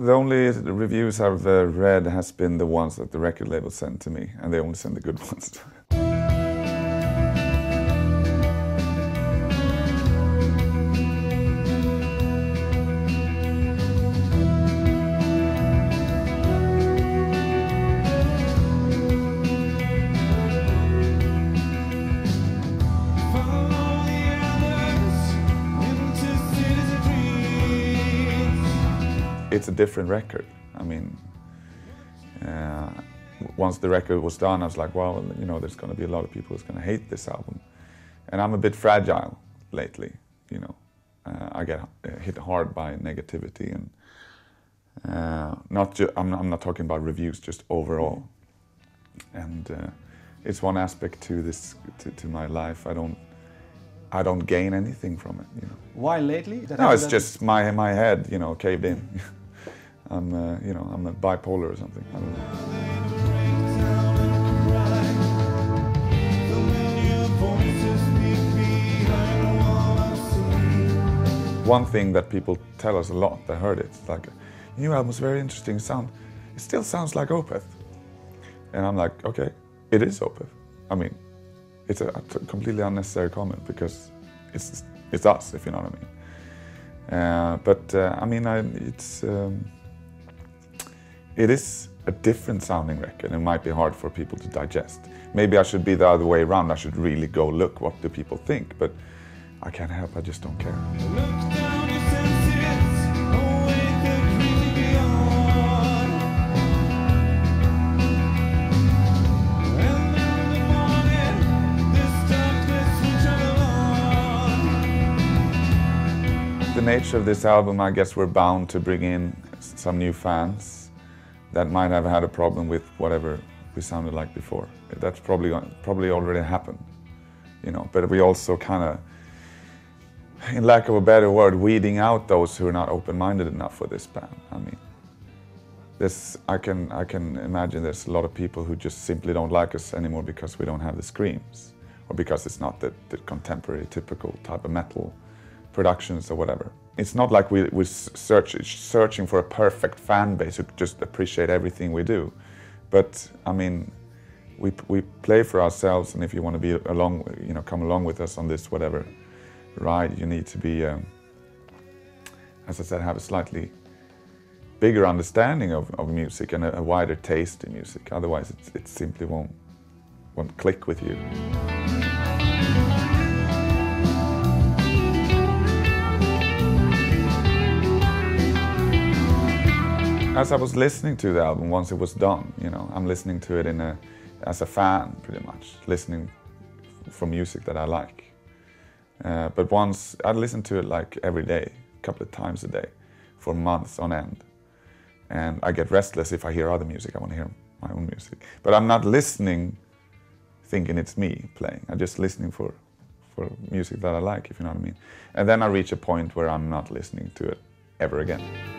The only reviews I've uh, read has been the ones that the record label sent to me, and they only send the good ones. It's a different record. I mean, uh, once the record was done, I was like, well, you know, there's going to be a lot of people who's going to hate this album, and I'm a bit fragile lately. You know, uh, I get hit hard by negativity, and uh, not. Ju- I'm, I'm not talking about reviews, just overall. And uh, it's one aspect to this to, to my life. I don't. I don't gain anything from it. You know. Why lately? That No, it's just my my head, you know, caved in. I'm, uh, you know, I'm a bipolar or something. I don't know. One thing that people tell us a lot, they heard it, like, new album's very interesting sound. It still sounds like Opeth. And I'm like, okay, it is Opeth. I mean, it's a completely unnecessary comment because it's it's us, if you know what I mean. Uh, but uh, I mean, I, it's um, it is a different sounding record. It might be hard for people to digest. Maybe I should be the other way around. I should really go look what do people think. But I can't help. I just don't care. The nature of this album, I guess, we're bound to bring in some new fans that might have had a problem with whatever we sounded like before. That's probably probably already happened, you know. But we also kind of, in lack of a better word, weeding out those who are not open-minded enough for this band. I mean, this I can I can imagine there's a lot of people who just simply don't like us anymore because we don't have the screams, or because it's not the, the contemporary typical type of metal productions or whatever. It's not like we, we're search, searching for a perfect fan base who just appreciate everything we do. But I mean, we, we play for ourselves, and if you want to be along, you know, come along with us on this whatever ride, you need to be, um, as I said, have a slightly bigger understanding of, of music and a, a wider taste in music. Otherwise, it, it simply won't won't click with you. As I was listening to the album once it was done, you know, I'm listening to it in a as a fan pretty much, listening for music that I like. Uh, but once I listen to it like every day, a couple of times a day, for months on end, and I get restless if I hear other music. I want to hear my own music, but I'm not listening thinking it's me playing. I'm just listening for for music that I like, if you know what I mean. And then I reach a point where I'm not listening to it ever again.